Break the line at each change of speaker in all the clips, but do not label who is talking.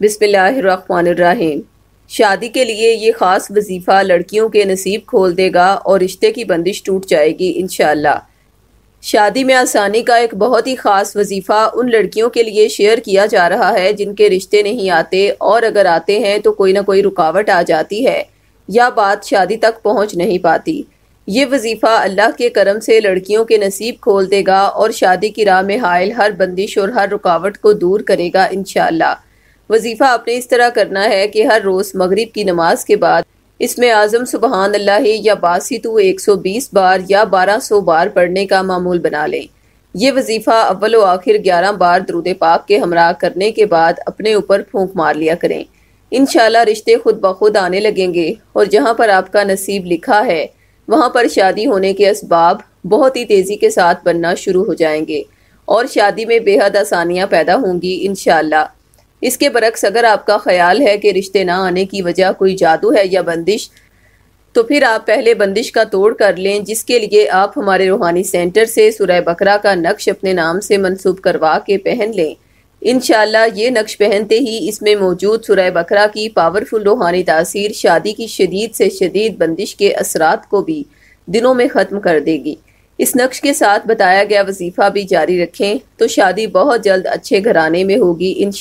बिस्मिल्लाहिर्रहमानिर्रहीम। शादी के लिए ये ख़ास वजीफ़ा लड़कियों के नसीब खोल देगा और रिश्ते की बंदिश टूट जाएगी इन शादी में आसानी का एक बहुत ही ख़ास वजीफ़ा उन लड़कियों के लिए शेयर किया जा रहा है जिनके रिश्ते नहीं आते और अगर आते हैं तो कोई ना कोई रुकावट आ जाती है या बात शादी तक पहुँच नहीं पाती। ये वजीफ़ा अल्लाह के करम से लड़कियों के नसीब खोल देगा और शादी की राह में हायल हर बंदिश और हर रुकावट को दूर करेगा इन वजीफ़ा आपने इस तरह करना है कि हर रोज़ मगरिब की नमाज़ के बाद इसमें आज़म सुबहान अल्लाह या बासितु एक सौ बीस बार या बारह सौ बार पढ़ने का मामूल बना लें। ये वजीफ़ा अव्वल व आखिर ग्यारह बार दरुद पाक के हमरा करने के बाद अपने ऊपर फूंक मार लिया करें। इन रिश्ते खुद ब खुद आने लगेंगे और जहाँ पर आपका नसीब लिखा है, वहाँ पर शादी होने के इसबाब बहुत ही तेज़ी के साथ बनना शुरू हो जाएँगे और शादी में बेहद आसानियाँ पैदा होंगी इन इसके बरक्स अगर आपका ख्याल है कि रिश्ते ना आने की वजह कोई जादू है या बंदिश तो फिर आप पहले बंदिश का तोड़ कर लें, जिसके लिए आप हमारे रूहानी सेंटर से सुरह बकरा का नक्श अपने नाम से मंसूब करवा के पहन लें। इनशाला ये नक्श पहनते ही इसमें मौजूद सुरह बकरा की पावरफुल रूहानी तासीर शादी की शदीद से शदीद बंदिश के असरात को भी दिनों में ख़त्म कर देगी। इस नक्श के साथ बताया गया वजीफा भी जारी रखें तो शादी बहुत जल्द अच्छे घराने में होगी इन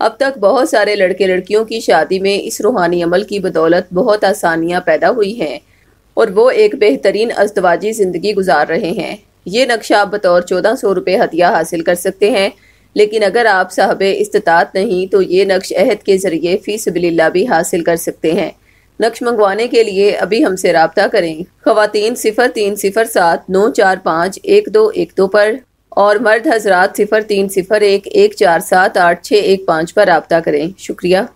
अब तक बहुत सारे लड़के लड़कियों की शादी में इस रूहानी अमल की बदौलत बहुत आसानियाँ पैदा हुई हैं, और वो एक बेहतरीन अजतवाजी ज़िंदगी गुजार रहे हैं। ये नक्शा आप बतौर चौदह सौ रुपये हदिया हासिल कर सकते हैं, लेकिन अगर आप साहब इस्तात नहीं तो ये नक्श अहद के ज़रिए फ़ीस बिल्ला भी हासिल कर सकते हैं। नक्श मंगवाने के लिए अभी हमसे रबता करें। खातन सिफर तीन सिफर सात नौ चार पाँच एक दो एक दो पर और मर्द हजरात सिफर तीन सिफर एक एक चार सात आठ छः एक पाँच पर रबता करें। शुक्रिया।